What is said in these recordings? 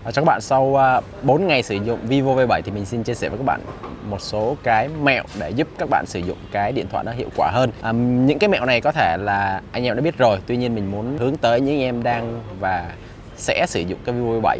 Ờ, và cho các bạn sau à, 4 ngày sử dụng Vivo V7 thì mình xin chia sẻ với các bạn một số cái mẹo để giúp các bạn sử dụng cái điện thoại nó hiệu quả hơn. À, những cái mẹo này có thể là anh em đã biết rồi, tuy nhiên mình muốn hướng tới những em đang và sẽ sử dụng cái Vivo V7.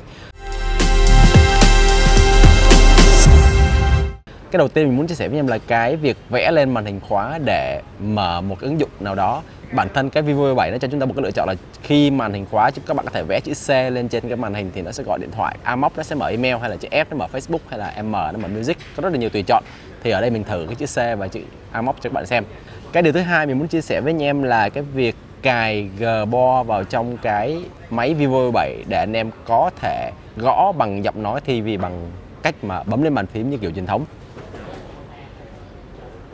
Cái đầu tiên mình muốn chia sẻ với em là cái việc vẽ lên màn hình khóa để mở một ứng dụng nào đó. Bản thân cái Vivo V7 nó cho chúng ta một cái lựa chọn là khi màn hình khóa, các bạn có thể vẽ chữ C lên trên cái màn hình thì nó sẽ gọi điện thoại. Amox nó sẽ mở email hay là chữ F, nó mở Facebook hay là M, nó mở music. Có rất là nhiều tùy chọn. Thì ở đây mình thử cái chữ C và chữ Amox cho các bạn xem. Cái điều thứ hai mình muốn chia sẻ với anh em là cái việc cài Gbo vào trong cái máy Vivo V7 để anh em có thể gõ bằng giọng nói thì vì bằng cách mà bấm lên bàn phím như kiểu truyền thống.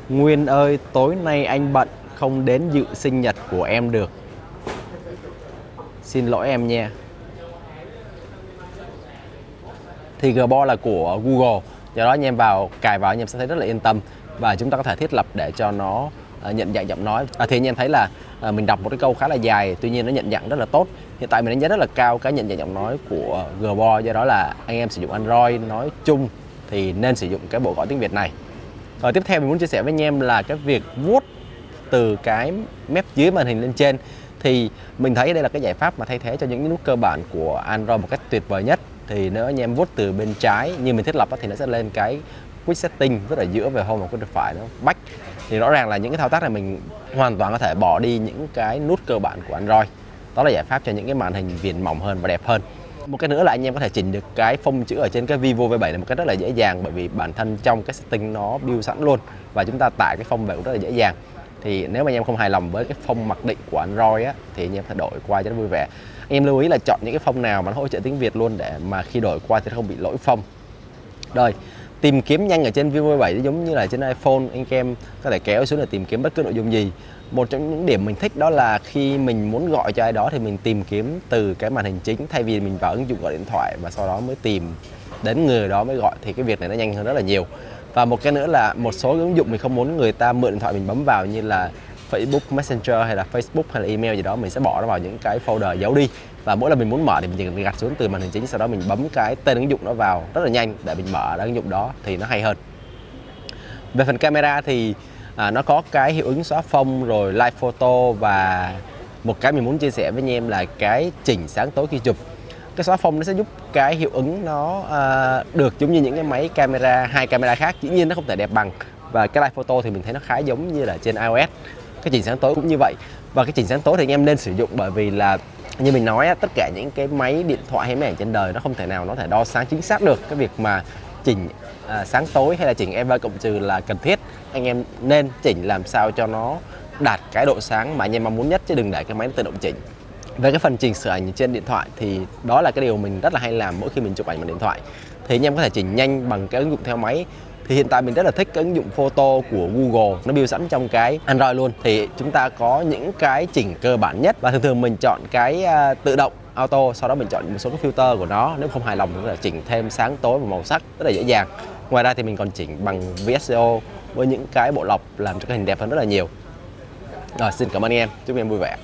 Nguyên ơi tối nay anh bận không đến dự sinh nhật của em được. Xin lỗi em nha. Thì Gbo là của Google. Do đó anh em vào cài vào anh em sẽ thấy rất là yên tâm. Và chúng ta có thể thiết lập để cho nó ờ, nhận dạng giọng nói. À, Thì anh em thấy là ờ, mình đọc một cái câu khá là dài Tuy nhiên nó nhận dạng rất là tốt. Hiện tại mình đánh giá rất là cao cái nhận dạng giọng nói của Gbo Do đó là anh em sử dụng Android nói chung Thì nên sử dụng cái bộ gọi tiếng Việt này. Rồi tiếp theo mình muốn chia sẻ với anh em là cái việc vuốt từ cái mép dưới màn hình lên trên. Thì mình thấy đây là cái giải pháp mà thay thế cho những nút cơ bản của Android một cách tuyệt vời nhất. Thì nếu anh em vuốt từ bên trái như mình thiết lập thì nó sẽ lên cái quick setting rất là giữa về home và quick phải nó back. Thì rõ ràng là những cái thao tác này mình hoàn toàn có thể bỏ đi những cái nút cơ bản của Android. Đó là giải pháp cho những cái màn hình viền mỏng hơn và đẹp hơn một cái nữa là anh em có thể chỉnh được cái phông chữ ở trên cái Vivo V7 này một cách rất là dễ dàng, bởi vì bản thân trong cái setting nó build sẵn luôn và chúng ta tải cái phông về cũng rất là dễ dàng. Thì nếu mà anh em không hài lòng với cái phông mặc định của Android á, thì anh em phải đổi qua cho nó vui vẻ. Anh em lưu ý là chọn những cái phông nào mà nó hỗ trợ tiếng Việt luôn để mà khi đổi qua thì nó không bị lỗi phông. Rồi tìm kiếm nhanh ở trên Vivo 7 giống như là trên iPhone, anh em có thể kéo xuống để tìm kiếm bất cứ nội dung gì. Một trong những điểm mình thích đó là khi mình muốn gọi cho ai đó thì mình tìm kiếm từ cái màn hình chính, thay vì mình vào ứng dụng gọi điện thoại và sau đó mới tìm đến người đó mới gọi thì cái việc này nó nhanh hơn rất là nhiều. Và một cái nữa là một số ứng dụng mình không muốn người ta mượn điện thoại mình bấm vào như là Facebook Messenger hay là Facebook hay là email gì đó mình sẽ bỏ nó vào những cái folder giấu đi. Và mỗi lần mình muốn mở thì mình chỉ cần gạt xuống từ màn hình chính sau đó mình bấm cái tên ứng dụng nó vào rất là nhanh để mình mở ứng dụng đó thì nó hay hơn. Về phần camera thì à, nó có cái hiệu ứng xóa phông rồi live photo và một cái mình muốn chia sẻ với anh em là cái chỉnh sáng tối khi chụp. Cái xóa phông nó sẽ giúp cái hiệu ứng nó uh, được giống như những cái máy camera hai camera khác dĩ nhiên nó không thể đẹp bằng. Và cái live photo thì mình thấy nó khá giống như là trên iOS cái chỉnh sáng tối cũng như vậy. Và cái chỉnh sáng tối thì anh em nên sử dụng bởi vì là như mình nói tất cả những cái máy điện thoại hay máy ảnh trên đời nó không thể nào nó thể đo sáng chính xác được. Cái việc mà chỉnh à, sáng tối hay là chỉnh EV cộng trừ là cần thiết. Anh em nên chỉnh làm sao cho nó đạt cái độ sáng mà anh em mong muốn nhất chứ đừng để cái máy tự động chỉnh. Về cái phần chỉnh sửa ảnh trên điện thoại thì đó là cái điều mình rất là hay làm mỗi khi mình chụp ảnh bằng điện thoại. Thì anh em có thể chỉnh nhanh bằng cái ứng dụng theo máy thì hiện tại mình rất là thích cái ứng dụng photo của Google. Nó build sẵn trong cái Android luôn. Thì chúng ta có những cái chỉnh cơ bản nhất. Và thường thường mình chọn cái uh, tự động auto sau đó mình chọn một số cái filter của nó. Nếu không hài lòng thì có thể chỉnh thêm sáng tối và màu sắc rất là dễ dàng. Ngoài ra thì mình còn chỉnh bằng VSCO với những cái bộ lọc làm cho cái hình đẹp hơn rất là nhiều. Rồi xin cảm ơn anh em. Chúc em vui vẻ.